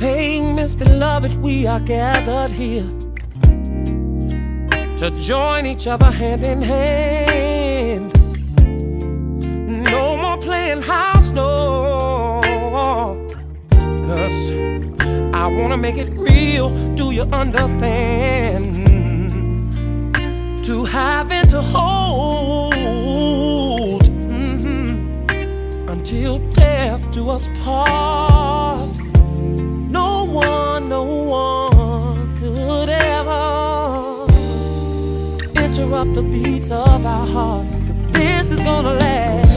Hey, Miss Beloved, we are gathered here to join each other hand in hand. No more playing house, no. Cause I wanna make it real. Do you understand? To have and to hold mm-hmm, death do us part. No one, no one could ever interrupt the beats of our hearts. Cause this is gonna last.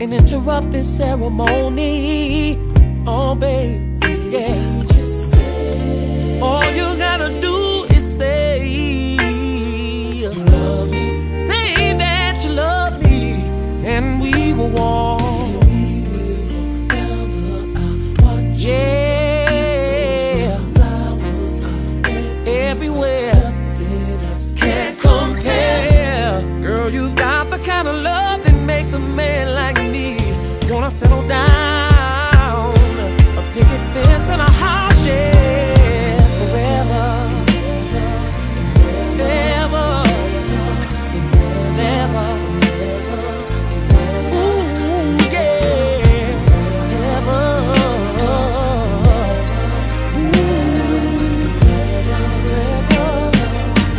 And interrupt this ceremony. Oh, babe, yeah. Just say. All you gotta do is say you love me. Say that you love me, and we will walk. Yeah, everywhere settle down. A picket fence and a house, yeah, forever. Never, never, ooh, yeah, never.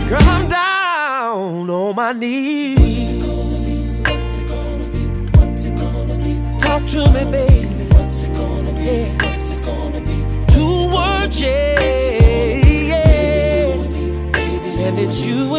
Girl, I'm down on my knees. To me, baby. What's it gonna be? Yeah. What's it gonna be? Two words, yeah. yeah. And it's you